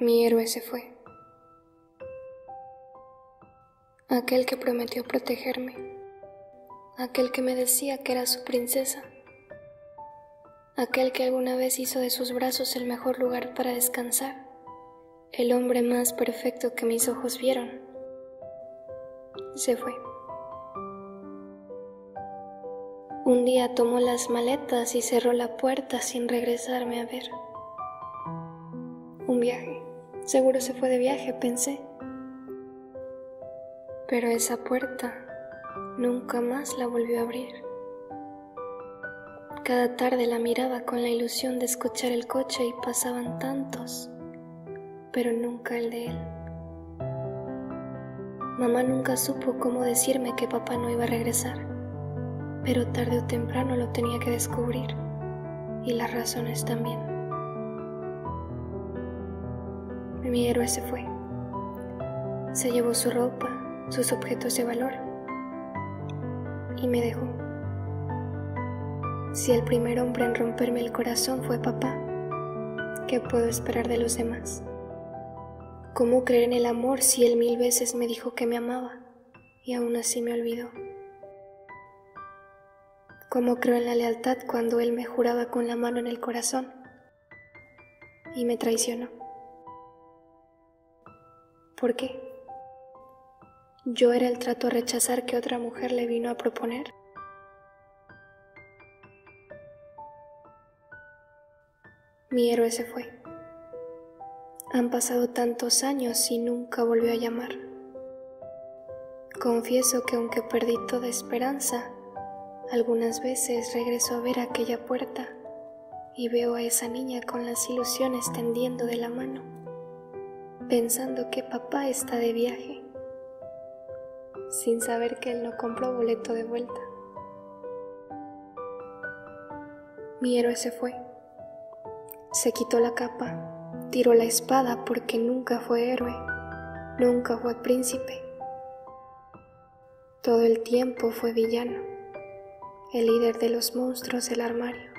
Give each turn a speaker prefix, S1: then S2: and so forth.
S1: Mi héroe se fue. Aquel que prometió protegerme. Aquel que me decía que era su princesa. Aquel que alguna vez hizo de sus brazos el mejor lugar para descansar. El hombre más perfecto que mis ojos vieron. Se fue. Un día tomó las maletas y cerró la puerta sin regresarme a ver. Un viaje. Seguro se fue de viaje, pensé. Pero esa puerta nunca más la volvió a abrir. Cada tarde la miraba con la ilusión de escuchar el coche y pasaban tantos, pero nunca el de él. Mamá nunca supo cómo decirme que papá no iba a regresar, pero tarde o temprano lo tenía que descubrir, y las razones también. Mi héroe se fue. Se llevó su ropa, sus objetos de valor y me dejó. Si el primer hombre en romperme el corazón fue papá, ¿qué puedo esperar de los demás? ¿Cómo creer en el amor si él mil veces me dijo que me amaba y aún así me olvidó? ¿Cómo creo en la lealtad cuando él me juraba con la mano en el corazón y me traicionó? ¿Por qué? ¿Yo era el trato a rechazar que otra mujer le vino a proponer? Mi héroe se fue. Han pasado tantos años y nunca volvió a llamar. Confieso que aunque perdí toda esperanza, algunas veces regreso a ver aquella puerta y veo a esa niña con las ilusiones tendiendo de la mano pensando que papá está de viaje, sin saber que él no compró boleto de vuelta. Mi héroe se fue, se quitó la capa, tiró la espada porque nunca fue héroe, nunca fue príncipe. Todo el tiempo fue villano, el líder de los monstruos del armario.